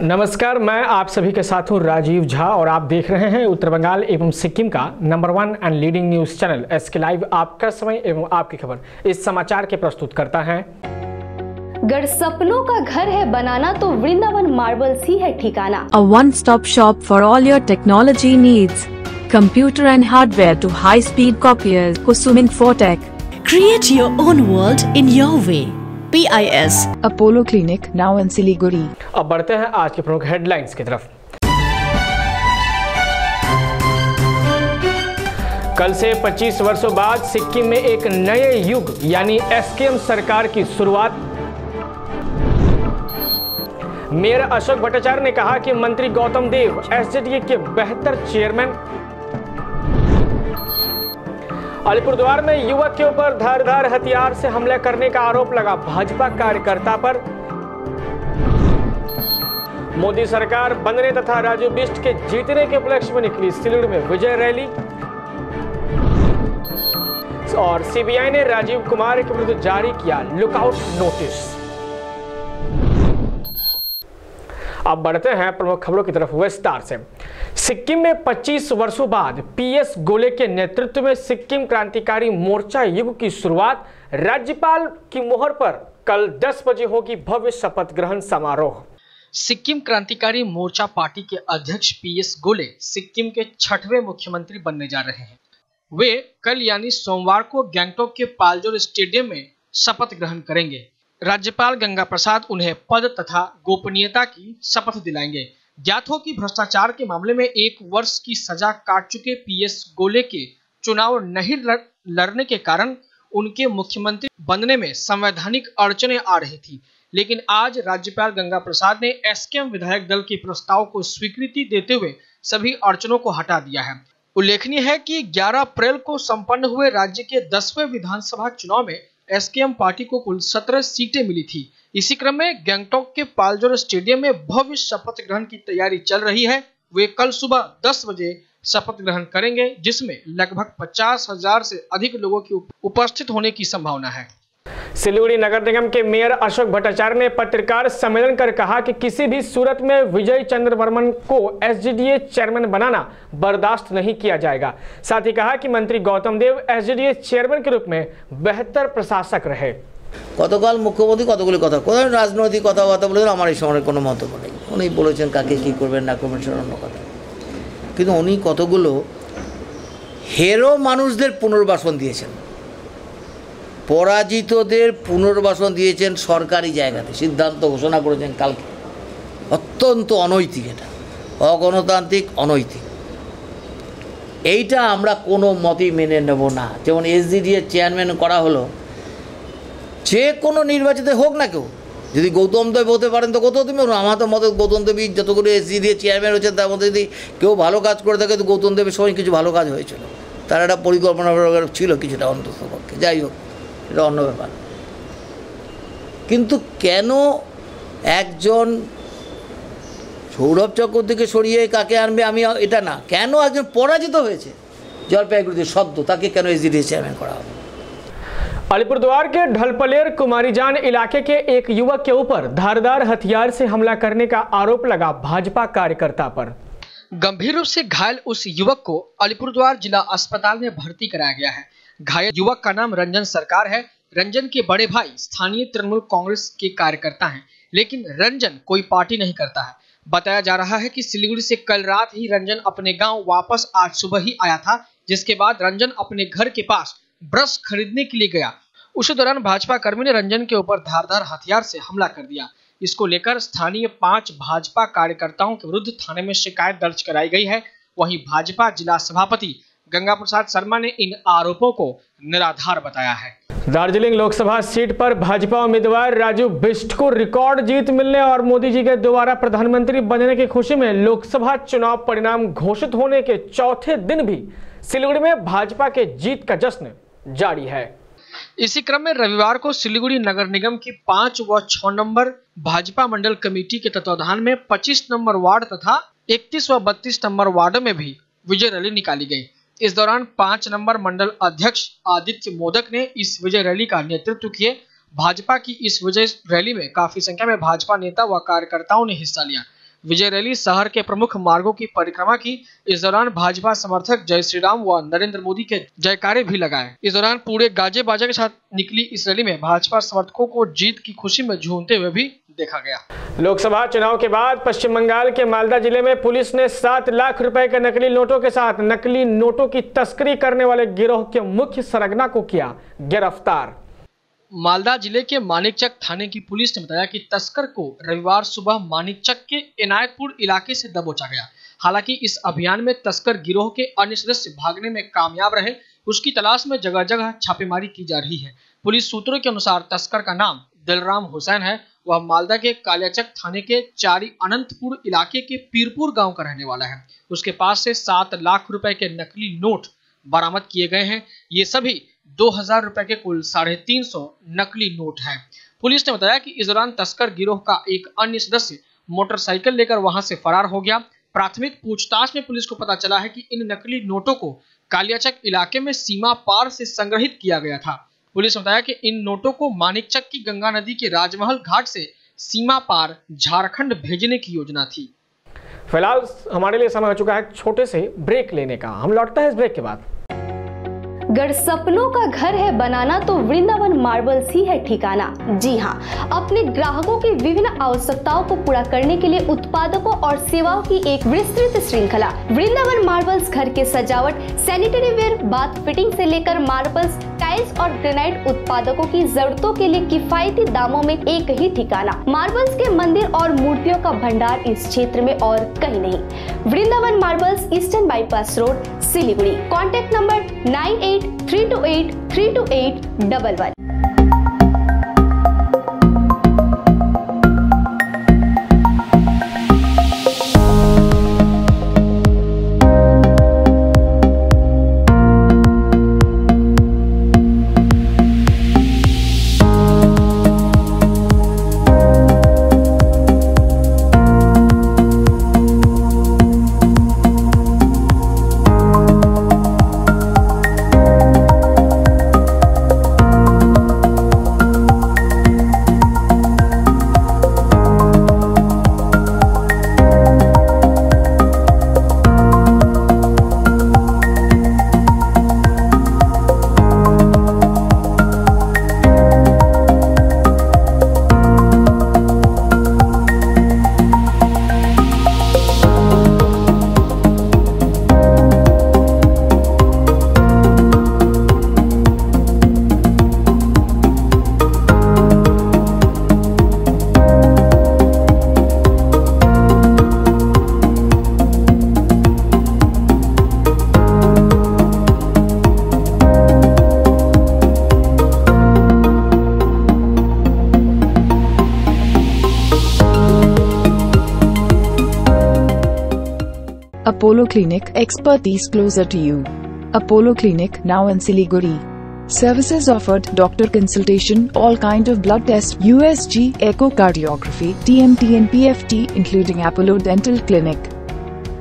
नमस्कार मैं आप सभी के साथ हूँ राजीव झा और आप देख रहे हैं उत्तर बंगाल एवं सिक्किम का number one and leading news channel S K live आपका समय एवं आपकी खबर इस समाचार के प्रस्तुत करता है गर सपनों का घर है बनाना तो वृंदावन मार्बल्स ही है ठिकाना A one-stop shop for all your technology needs. Computer and hardware to high-speed copiers. Kusum Infotech. Create your own world in your way. PIS. Apollo Clinic, now in Siliguri. अब बढ़ते हैं आज के प्रमुख हेडलाइंस की तरफ़ कल से 25 वर्षों बाद सिक्किम में एक नए युग, यानी एसकेएम सरकार की शुरुआत मेयर अशोक भट्टाचार्य ने कहा कि मंत्री गौतम देव एसजेडीए के बेहतर चेयरमैन अलीपुरद्वार में युवक के ऊपर धर धर हथियार से हमला करने का आरोप लगा भाजपा कार्यकर्ता पर। मोदी सरकार बनने तथा राजू बिस्ट के जीतने के उपलक्ष्य में निकली सिलीगुड़ी में विजय रैली। और सीबीआई ने राजीव कुमार के विरुद्ध जारी किया लुकआउट नोटिस। अब बढ़ते हैं प्रमुख खबरों की तरफ़ विस्तार से। सिक्किम में 25 वर्षों बाद पीएस गोले के नेतृत्व में सिक्किम क्रांतिकारी मोर्चा युग की शुरुआत। राज्यपाल की मोहर पर कल 10 बजे होगी भव्य शपथ ग्रहण समारोह। सिक्किम क्रांतिकारी मोर्चा पार्टी के अध्यक्ष पीएस गोले सिक्किम के छठवें मुख्यमंत्री बनने जा रहे हैं। वे कल यानी सोमवार को गैंगटोक के पालजोर स्टेडियम में शपथ ग्रहण करेंगे। राज्यपाल गंगा प्रसाद उन्हें पद तथा गोपनीयता की शपथ दिलाएँगे। ज्ञात हो कि भ्रष्टाचार के मामले में एक वर्ष की सजा काट चुके पीएस गोले के चुनाव नहीं लड़, लड़ने के कारण उनके मुख्यमंत्री बनने में संवैधानिक अड़चने आ रही थी। लेकिन आज राज्यपाल गंगा प्रसाद ने एसकेएम विधायक दल के प्रस्ताव को स्वीकृति देते हुए सभी अड़चनों को हटा दिया है। उल्लेखनीय है कि 11 अप्रैल को संपन्न हुए राज्य के दसवें विधानसभा चुनाव में एसकेएम पार्टी को कुल 17 सीटें मिली थी। इसी क्रम में गैंगटोक के पालजोर स्टेडियम में भव्य शपथ ग्रहण की तैयारी चल रही है। वे कल सुबह 10 बजे शपथ ग्रहण करेंगे, जिसमें लगभग पचास हज़ार से अधिक लोगों की उपस्थित होने की संभावना है। सिलीगुड़ी नगर निगम के मेयर अशोक भट्टाचार्य ने पत्रकार सम्मेलन कर कहा कि किसी भी सूरत में विजय चंद्र वर्मन को एसडीडीए चेयरमैन बनाना बर्दाश्त नहीं किया जाएगा साथ ही कहा कि मंत्री गौतम देव एसडीडीए चेयरमैन के रूप में बेहतर प्रशासक रहे গতকাল মুখ্যমন্ত্রী কতগুলি কথা কোথাও রাজনৈতিক কথাবার্তা বলেছেন আমার এই সময় কোনো মন্তব্য নেই উনি বলেছেন কাকে কী করবেন না করবেন সেটা অন্য কথা কিন্তু উনি কতগুলো হেরো মানুষদের পুনর্বাসন দিয়েছেন পরাজিতদের পুনর্বাসন দিয়েছেন সরকারি জায়গাতে। সিদ্ধান্ত ঘোষণা করেছেন কালকে। অত্যন্ত অনৈতিক এটা। অগণতান্ত্রিক, অনৈতিক। এইটা আমরা কোনো মতেই মেনে নেব না। যেমন এসডিডিএর চেয়ারম্যান করা হলো, যে কোনো নির্বাচিত হোক না কেউ, যদি গৌতম দেব হতে পারেন তো গৌতম দেব আমার তো মতে গৌতম দেবী যতগুলো এসডি দিয়ে চেয়ারম্যান হচ্ছেন তার মধ্যে যদি কেউ ভালো কাজ করে থাকে তো গৌতম দেবের সময় কিছু ভালো কাজ হয়েছিল। তার একটা পরিকল্পনা ছিল, কিছুটা অন্তত পক্ষে। যাই হোক। এটা অন্য ব্যাপার কিন্তু কেন একজন সৌরভ চক্রবর্তীকে সরিয়ে কাকে আনবে আমি এটা না কেন একজন পরাজিত হয়েছে জলপাইগুড়িতে সদ্য তাকে কেন এসডিডি চেয়ারম্যান করা হবে अलीपुरद्वार के ढलपलेर कुमारीजान इलाके के एक युवक के ऊपर धारदार हथियार से हमला करने का आरोप लगा भाजपा कार्यकर्ता पर गंभीर रूप से घायल उस युवक को अलीपुरद्वार जिला अस्पताल में भर्ती कराया गया है। घायल युवक का नाम रंजन सरकार है। रंजन के बड़े भाई स्थानीय तृणमूल कांग्रेस के कार्यकर्ता हैं, लेकिन रंजन कोई पार्टी नहीं करता है। बताया जा रहा है कि सिलीगुड़ी से कल रात ही रंजन अपने गाँव वापस आज सुबह ही आया था, जिसके बाद रंजन अपने घर के पास ब्रश खरीदने के लिए गया। उसी दौरान भाजपा कर्मी ने रंजन के ऊपर धारदार हथियार से हमला कर दिया। इसको लेकर स्थानीय पाँच भाजपा कार्यकर्ताओं के विरुद्ध थाने में शिकायत दर्ज कराई गई है। वहीं भाजपा जिला सभापति गंगा प्रसाद शर्मा ने इन आरोपों को निराधार बताया है। दार्जिलिंग लोकसभा सीट पर भाजपा उम्मीदवार राजू बिष्ट को रिकॉर्ड जीत मिलने और मोदी जी के दोबारा प्रधानमंत्री बनने की खुशी में लोकसभा चुनाव परिणाम घोषित होने के चौथे दिन भी सिलीगुड़ी में भाजपा के जीत का जश्न जारी है। इसी क्रम में रविवार को सिलीगुड़ी नगर निगम की पाँच व छह नंबर भाजपा मंडल कमेटी के तत्वाधान में 25 नंबर वार्ड तथा 31 व 32 नंबर वार्ड में भी विजय रैली निकाली गई। इस दौरान पाँच नंबर मंडल अध्यक्ष आदित्य मोदक ने इस विजय रैली का नेतृत्व किए। भाजपा की इस विजय रैली में काफ़ी संख्या में भाजपा नेता व कार्यकर्ताओं ने हिस्सा लिया। विजय रैली शहर के प्रमुख मार्गों की परिक्रमा की। इस दौरान भाजपा समर्थक जय श्री राम व नरेंद्र मोदी के जयकारे भी लगाए। इस दौरान पूरे गाजे बाजा के साथ निकली इस रैली में भाजपा समर्थकों को जीत की खुशी में झूमते हुए भी देखा गया। लोकसभा चुनाव के बाद पश्चिम बंगाल के मालदा ज़िले में पुलिस ने सात लाख रुपए के नकली नोटों के साथ नकली नोटों की तस्करी करने वाले गिरोह के मुख्य सरगना को किया गिरफ़्तार। मालदा ज़िले के मानिकचक थाने की पुलिस ने बताया कि तस्कर को रविवार सुबह मानिकचक के इनायतपुर इलाके से दबोचा गया। हालाँकि इस अभियान में तस्कर गिरोह के अन्य सदस्य भागने में कामयाब रहे, उसकी तलाश में जगह जगह छापेमारी की जा रही है। पुलिस सूत्रों के अनुसार तस्कर का नाम दिलराम हुसैन है। वह मालदा के कालियाचक थाने के चारी अनंतपुर इलाके के पीरपुर गाँव का रहने वाला है। उसके पास से सात लाख रुपए के नकली नोट बरामद किए गए हैं। ये सभी दो हज़ार रुपए के कुल साढ़े तीन सौ नकली नोट है। पुलिस ने बताया कि इस दौरान तस्कर गिरोह का एक अन्य सदस्य मोटरसाइकिल लेकर वहाँ से फरार हो गया। प्राथमिक पूछताछ में पुलिस को पता चला है कि इन नकली नोटों को कालियाचक इलाके में सीमा पार से संग्रहित किया गया था। पुलिस ने बताया कि इन नोटों को मानिकचक की गंगा नदी के राजमहल घाट से सीमा पार झारखंड भेजने की योजना थी। फ़िलहाल हमारे लिए समय हो चुका है छोटे से ब्रेक लेने का। हम लौटते हैं इस ब्रेक के बाद। गर सपनों का घर है बनाना तो वृंदावन मार्बल्स ही है ठिकाना। जी हाँ अपने ग्राहकों की विभिन्न आवश्यकताओं को पूरा करने के लिए उत्पादकों और सेवाओं की एक विस्तृत श्रृंखला। वृंदावन मार्बल्स घर के सजावट सैनिटरी वेयर बाथ फिटिंग से लेकर मार्बल्स टाइल्स और ग्रेनाइट उत्पादकों की जरूरतों के लिए किफायती दामों में एक ही ठिकाना। मार्बल्स के मंदिर और मूर्तियों का भंडार इस क्षेत्र में और कहीं नहीं। Vrindavan marbles eastern bypass road Siliguri. Contact number nine 8 328 328 11. Apollo Clinic, expertise closer to you. Apollo Clinic, now in Siliguri. Services offered, doctor consultation, all kind of blood tests, USG, echocardiography, TMT and PFT, including Apollo Dental Clinic.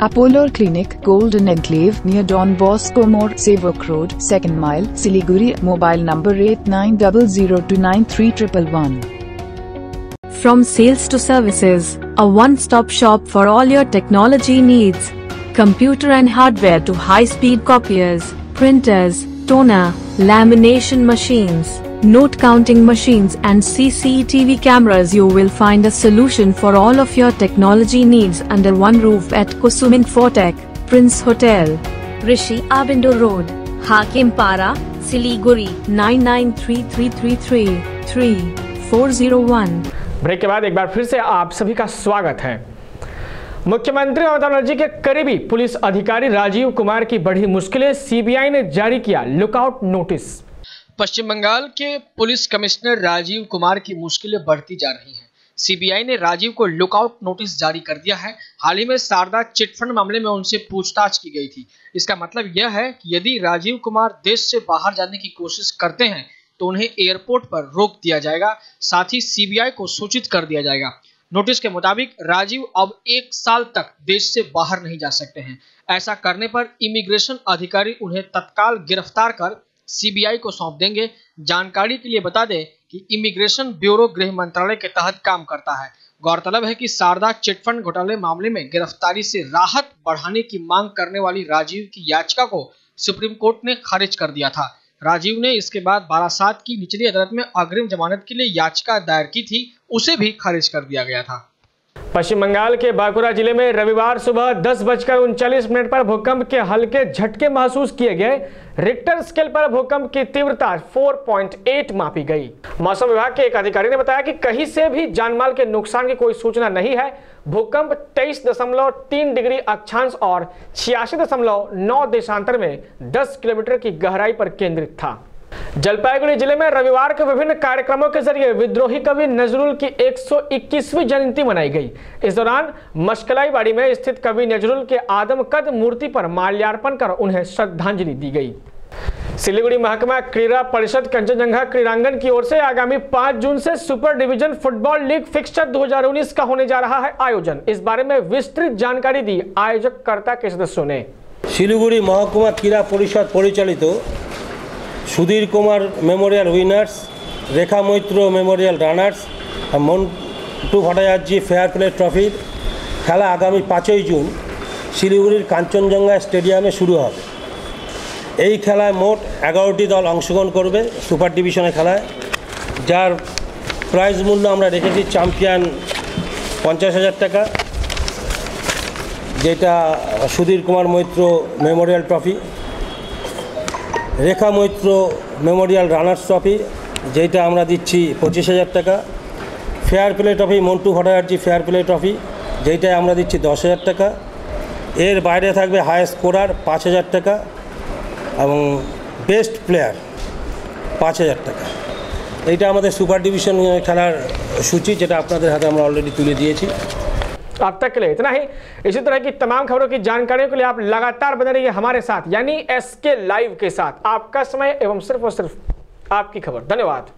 Apollo Clinic, Golden Enclave, near Don Bosco More, Sevok Road, 2nd mile, Siliguri, mobile number 8900293111. From sales to services, a one-stop shop for all your technology needs Computer and hardware to high-speed copiers, printers, toner, lamination machines, note counting machines and CCTV cameras you will find a solution for all of your technology needs under one roof at Kusum Infotech, Prince Hotel, Rishi Abindo Road, Hakim Para, Siliguri, 9933333401. Break के बाद एक बार फिर से आप सभी का स्वागत है मुख्यमंत्री ममता बनर्जी के करीबी पुलिस अधिकारी राजीव कुमार की बढ़ी मुश्किलें सीबीआई ने जारी किया लुकआउट नोटिस। पश्चिम बंगाल के पुलिस कमिश्नर राजीव कुमार की मुश्किलें बढ़ती जा रही हैं। सीबीआई ने राजीव को लुकआउट नोटिस जारी कर दिया है। हाल ही में शारदा चिटफंड मामले में उनसे पूछताछ की गई थी। इसका मतलब यह है कि यदि राजीव कुमार देश से बाहर जाने की कोशिश करते हैं तो उन्हें एयरपोर्ट पर रोक दिया जाएगा, साथ ही सीबीआई को सूचित कर दिया जाएगा। नोटिस के मुताबिक राजीव अब एक साल तक देश से बाहर नहीं जा सकते हैं। ऐसा करने पर इमिग्रेशन अधिकारी उन्हें तत्काल गिरफ़्तार कर सीबीआई को सौंप देंगे। जानकारी के लिए बता दें कि इमिग्रेशन ब्यूरो गृह मंत्रालय के तहत काम करता है। गौरतलब है कि शारदा चिटफंड घोटाले मामले में गिरफ्तारी से राहत बढ़ाने की मांग करने वाली राजीव की याचिका को सुप्रीम कोर्ट ने खारिज कर दिया था। राजीव ने इसके बाद बारासात की निचली अदालत में अग्रिम जमानत के लिए याचिका दायर की थी, उसे भी खारिज कर दिया गया था। पश्चिम बंगाल के बांकुरा ज़िले में रविवार सुबह दस बजकर उनचालीस मिनट पर भूकंप के हल्के झटके महसूस किए गए। रिक्टर स्केल पर भूकंप की तीव्रता 4.8 मापी गई। मौसम विभाग के एक अधिकारी ने बताया कि कहीं से भी जानमाल के नुकसान की कोई सूचना नहीं है। भूकंप 23.3 डिग्री अक्षांश और छियासी दशमलव नौ देशांतर में 10 किलोमीटर की गहराई पर केंद्रित था। जलपाईगुड़ी जिले में रविवार के विभिन्न कार्यक्रमों के जरिए विद्रोही कवि नजरुल की 121वीं जयंती मनाई गई इस दौरान मशकलाई में स्थित कवि नजरुल के आदमकद मूर्ति पर माल्यार्पण कर उन्हें श्रद्धांजलि दी गई सिलीगुड़ी महकमा क्रीड़ा परिषद कंचनजंगा क्रीड़ांगन की ओर से आगामी 5 जून से super division football league fixture 2019 का होने जा रहा है आयोजन इस बारे में विस्तृत जानकारी दी आयोजक कर्ता के सदस्यों ने শিলিগুড়ি মহকুমা ক্রীড়া পরিষদ পরিচালিত Sudhir Kumar memorial winners, Rekha Maitra memorial runners Montu Bhattacharya fair play ট্রফির খেলা আগামী পাঁচই জুন শিলিগুড়ির কাঞ্চনজঙ্ঘা স্টেডিয়ামে শুরু হবে। এই খেলায় মোট এগারোটি দল অংশগ্রহণ করবে সুপার ডিভিশনে খেলায়, যার প্রাইজ মূল্য আমরা রেখেছি চ্যাম্পিয়ন পঞ্চাশ হাজার টাকা, যেটা Sudhir Kumar Maitra memorial trophy. Rekha Maitra memorial runners trophy যেটা আমরা দিচ্ছি পঁচিশ হাজার টাকা। Fair play trophy, Montu Bhattacharya fair play trophy যেটায় আমরা দিচ্ছি দশ হাজার টাকা। এর বাইরে থাকবে হায়েস্ট স্কোরার পাঁচ হাজার টাকা এবং বেস্ট প্লেয়ার পাঁচ হাজার টাকা। এইটা আমাদের সুপার ডিভিশন খেলার সূচি, যেটা আপনাদের হাতে আমরা অলরেডি তুলে দিয়েছি। अब तक के लिए इतना ही। इसी तरह की तमाम खबरों की जानकारियों के लिए आप लगातार बने रहिए हमारे साथ, यानी एस के लाइव के साथ। आपका समय एवं सिर्फ़ और सिर्फ़ आपकी खबर। धन्यवाद।